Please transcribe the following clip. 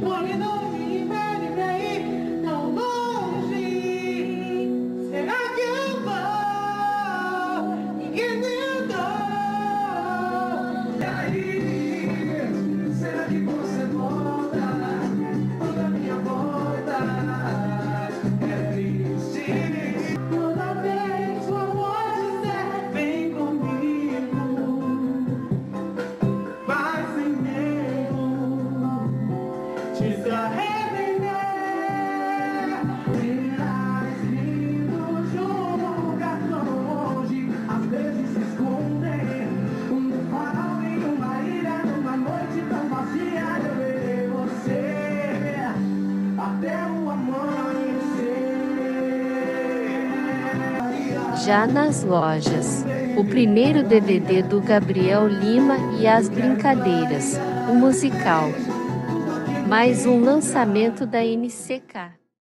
Porque não me impede pra ir tão longe. Será que eu vou? Ninguém tentou. E aí, será que você volta? Toda minha volta é triste. Já nas lojas, o primeiro DVD do Gabriel Lima e as Brincadeiras, o musical. Mais um lançamento da NCK.